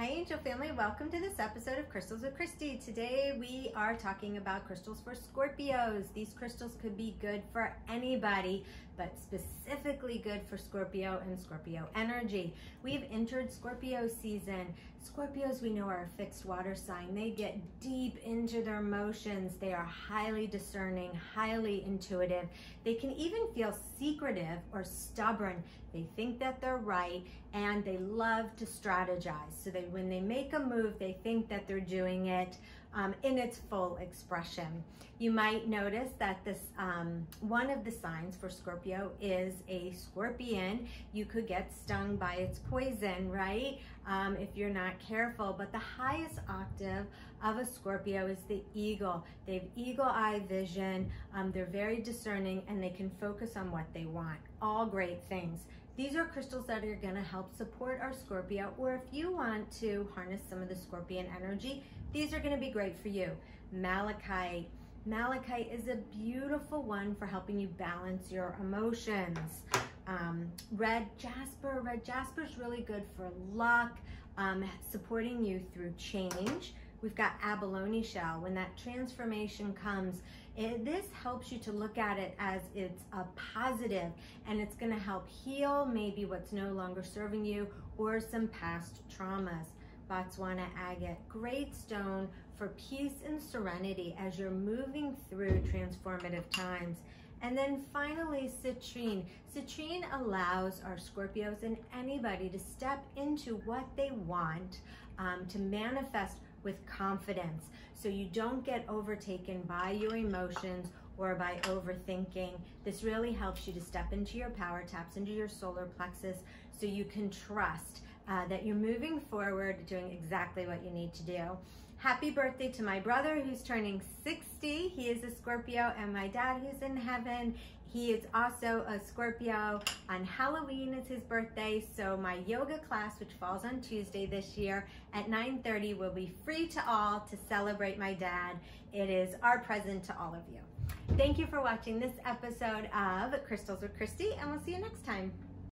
Hi Angel Family, welcome to this episode of Crystals with Christy. Today we are talking about crystals for Scorpios. These crystals could be good for anybody, but specifically good for Scorpio and Scorpio energy. We've entered Scorpio season. Scorpios we know are a fixed water sign. They get deep into their emotions. They are highly discerning, highly intuitive. They can even feel secretive or stubborn. They think that they're right and they love to strategize. So they when they make a move, they think that they're doing it um, in its full expression. You might notice that this um, one of the signs for Scorpio is a scorpion. You could get stung by its poison, right? Um, if you're not careful. But the highest octave of a Scorpio is the eagle. They have eagle eye vision. Um, they're very discerning and they can focus on what they want. All great things. These are crystals that are gonna help support our Scorpio, or if you want to harness some of the Scorpion energy, these are gonna be great for you. Malachite. Malachite is a beautiful one for helping you balance your emotions. Um, red jasper, red jasper is really good for luck, um, supporting you through change. We've got abalone shell. When that transformation comes, it, this helps you to look at it as it's a positive and it's gonna help heal maybe what's no longer serving you or some past traumas. Botswana agate, great stone for peace and serenity as you're moving through transformative times. And then finally, citrine. Citrine allows our Scorpios and anybody to step into what they want um, to manifest with confidence so you don't get overtaken by your emotions or by overthinking. This really helps you to step into your power, taps into your solar plexus so you can trust uh, that you're moving forward doing exactly what you need to do. Happy birthday to my brother who's turning 60. He is a Scorpio and my dad who's in heaven. He is also a Scorpio. On Halloween is his birthday, so my yoga class, which falls on Tuesday this year at 9.30 will be free to all to celebrate my dad. It is our present to all of you. Thank you for watching this episode of Crystals with Christy, and we'll see you next time.